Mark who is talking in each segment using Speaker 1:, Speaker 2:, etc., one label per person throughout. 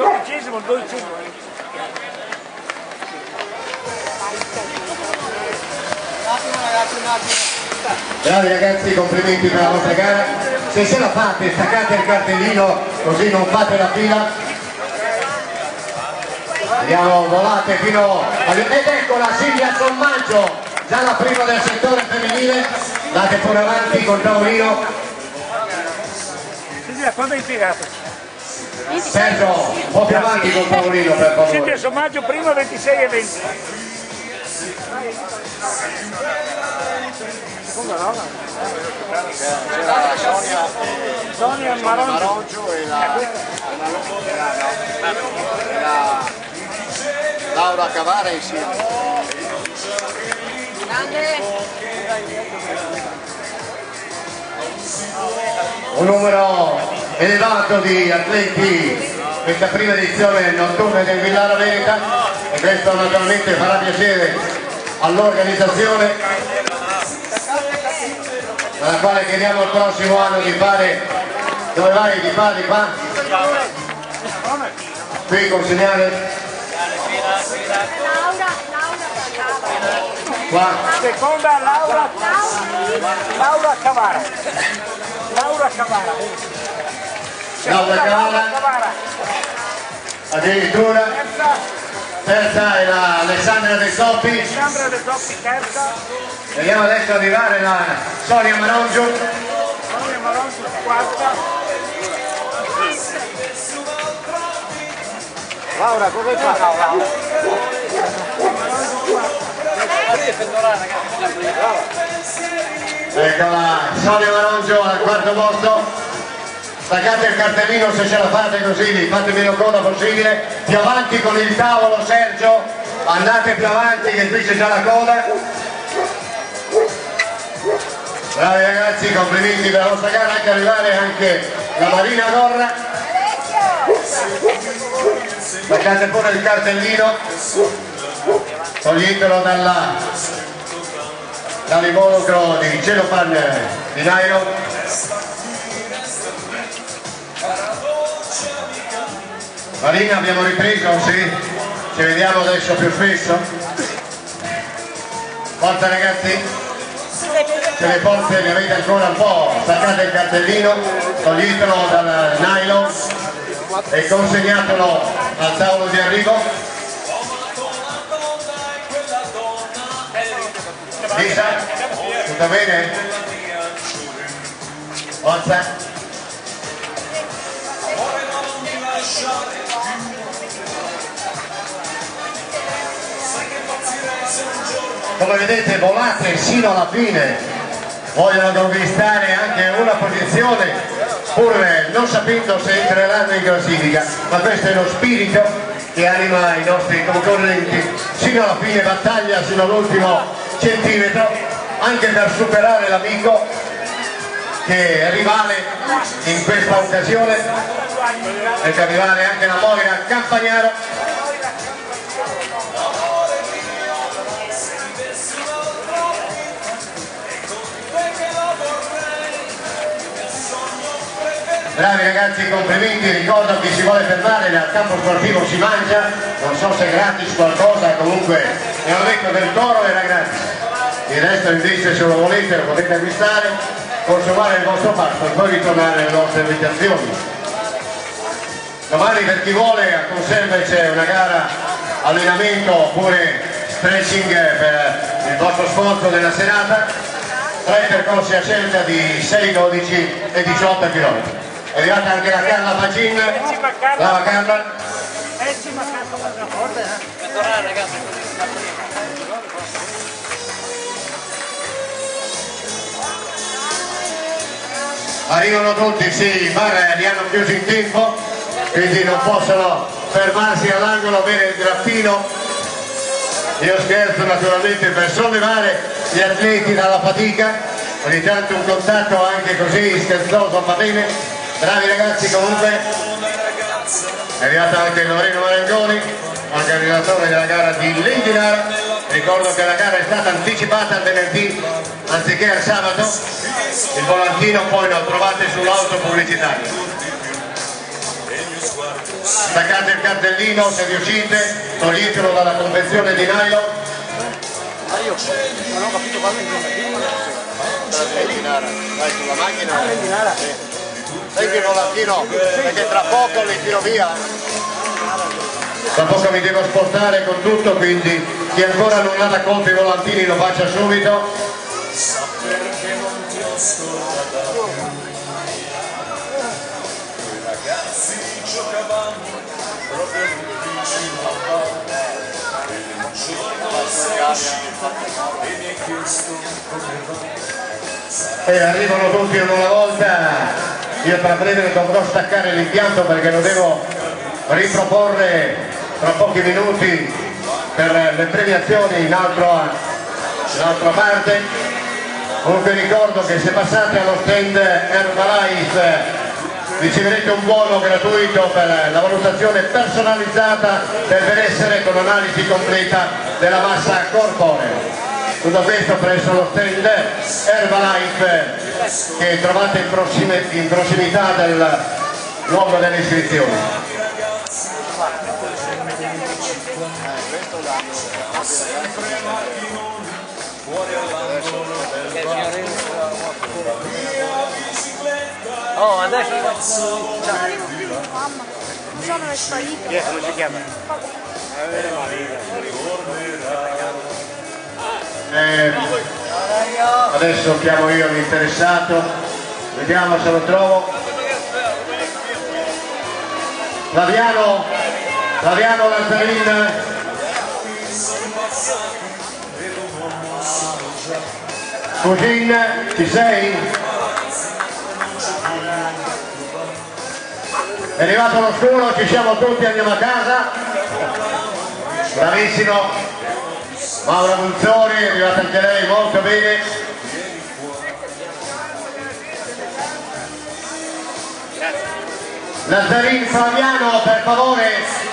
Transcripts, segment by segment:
Speaker 1: Quattordicesimo, il dodicesimo.
Speaker 2: Bravi ragazzi, complimenti per la vostra gara. Se ce la fate, staccate il cartellino così non fate la fila. Andiamo, volate fino a... Ed ecco la Silvia Sommaggio, già la prima del settore femminile. Date pure avanti col tavolino.
Speaker 1: Silvia, quando hai impiegato?
Speaker 2: Sergio, un po' più avanti col tavolino per favore.
Speaker 1: Sommaggio, primo 26 e 20. Seconda no? Sonia.
Speaker 3: Maroncio e la, e la Laura Cavara insieme.
Speaker 2: un numero elevato di atleti questa prima edizione notturna del Villaro Veneta. E questo naturalmente farà piacere all'organizzazione alla quale chiediamo il prossimo anno di fare dove vai di qua di qua qui
Speaker 4: Laura,
Speaker 2: qua?
Speaker 1: Seconda Laura, Laura Cavara. Laura Cavara.
Speaker 2: Laura Cavara addirittura
Speaker 1: Terza,
Speaker 2: è la Alessandra De Soppi
Speaker 1: Sandra De Toppi, terza.
Speaker 2: vediamo adesso arrivare la Sonia Marongio
Speaker 1: Sonia Maronzo, quarta.
Speaker 3: Laura, come fa? Laura?
Speaker 2: ecco la Sonia Marongio al quarto posto staccate il cartellino se ce la fate così fate meno coda possibile. Più avanti con il tavolo Sergio. Andate più avanti che qui c'è già la coda. Bravi ragazzi complimenti per la vostra gara anche arrivare anche la Marina Gorra. Staccate pure il cartellino. Toglietelo dalla dall'involucro di Celopan di Nairo Marina abbiamo ripreso? Sì? Ci vediamo adesso più spesso? Forza ragazzi? Se le forze ne avete ancora un po', staccate il cartellino, toglietelo dal nylon e consegnatelo al tavolo di arrivo. Lisa? Tutto bene? Forza? Come vedete volate sino alla fine, vogliono conquistare anche una posizione pur non sapendo se entreranno in classifica, ma questo è lo spirito che anima i nostri concorrenti. Sino alla fine battaglia sino all'ultimo centimetro anche per superare l'amico che è rivale in questa occasione è rivale anche la Moira Campagnaro Bravi ragazzi, complimenti, ricordo chi si vuole fermare al campo sportivo si mangia, non so se è gratis qualcosa, comunque mi hanno detto che il coro era gratis. Il resto invece se lo volete lo potete acquistare, consumare il vostro pasto e poi ritornare alle vostre abitazioni. Domani per chi vuole a Conserve c'è una gara allenamento oppure stretching per il vostro sforzo della serata, tre percorsi a scelta di 6, 12 e 18 km. È arrivata anche la Carla Pagin, brava Carla,
Speaker 1: forte, eh?
Speaker 2: arrivano tutti, sì, i bar li hanno chiusi in tempo, quindi non possono fermarsi all'angolo a bere il grappino. Io scherzo naturalmente per sollevare gli atleti dalla fatica, ogni tanto un contatto anche così scherzoso va bene, bravi ragazzi comunque. È arrivato anche Loreno Marangoni, organizzatore della gara di Lendinara. Ricordo che la gara è stata anticipata al venerdì anziché al sabato. Il volantino poi lo trovate sull'auto pubblicitario. staccate il cartellino se riuscite, toglietelo dalla confezione di nylon.
Speaker 3: Ma io non ho capito quando è Dinara. Vai sulla macchina. Sai che non la tiro, perché tra poco li tiro via.
Speaker 2: Tra poco mi devo spostare con tutto, quindi chi ancora non ha raccolto i volantini lo faccia subito. E arrivano tutti una volta, io tra breve dovrò staccare l'impianto perché lo devo riproporre tra pochi minuti per le premiazioni in, altra parte. Comunque ricordo che se passate allo stand Herbalife riceverete un buono gratuito per la valutazione personalizzata del benessere con analisi completa della massa corporea. Tutto questo presso lo stand Herbalife che trovate in, prossime- in prossimità del luogo delle iscrizioni.
Speaker 1: Oh, adesso...
Speaker 4: Non. Sono sparito.
Speaker 1: Chi è? Come si chiama?
Speaker 2: Eh, adesso chiamo io l'interessato, vediamo se lo trovo. Flaviano, Flaviano Lazzarin. Cugin, ci sei? È arrivato lo scuro, ci siamo tutti, andiamo a casa. Bravissimo. Maura Bunzoni, è arrivata anche lei molto bene. Lazzarin Flaviano, per favore.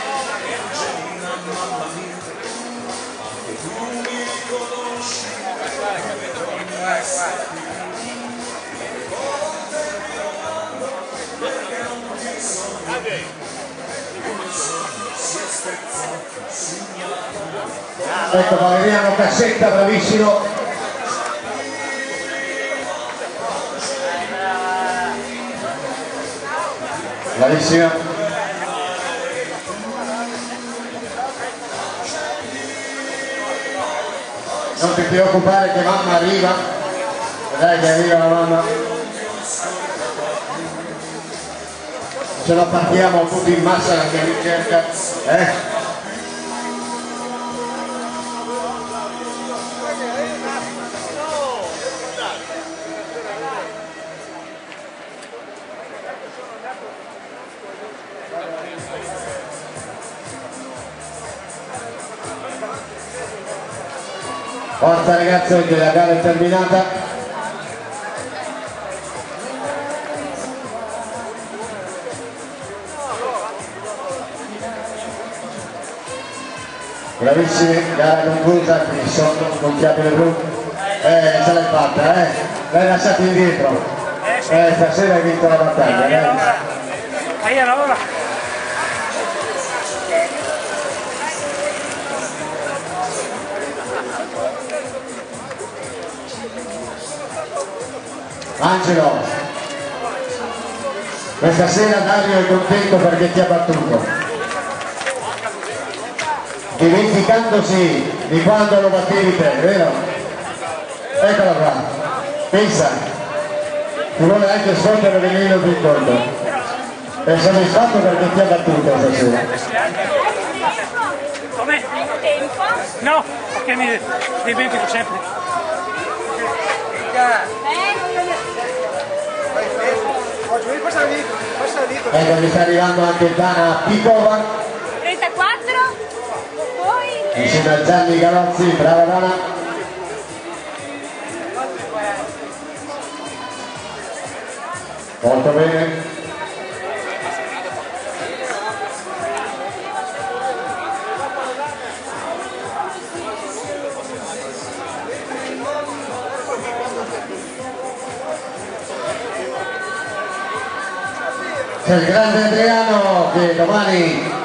Speaker 2: Ecco Valeriano Cassetta, bravissimo. Bravissima. Non ti preoccupare che mamma arriva. Dai che arriva la mamma. Se no partiamo tutti in massa anche a ricerca. Eh? Forza ragazzi, oggi la gara è terminata. Bravissimi, gara conclusa con chiave blu. Eh, ce l'hai fatta, eh? L'hai lasciata indietro. Eh, stasera hai vinto la battaglia,
Speaker 1: Ahí
Speaker 2: eh? Angelo, questa sera Dario è contento perché ti ha battuto. Dimenticandosi di quando lo battevi te, vero? Eccola qua, pensa, ti vuole anche sfondere venendo più incontro. È soddisfatto perché ti ha battuto stasera.
Speaker 1: Come?
Speaker 4: Tempo?
Speaker 1: No, perché mi dimentico sempre.
Speaker 2: Ecco mi sta arrivando anche Dana Picova
Speaker 4: 34? Poi?
Speaker 2: insieme a Gianni Galozzi, brava Dana. Molto bene. C'è il grande Adriano che domani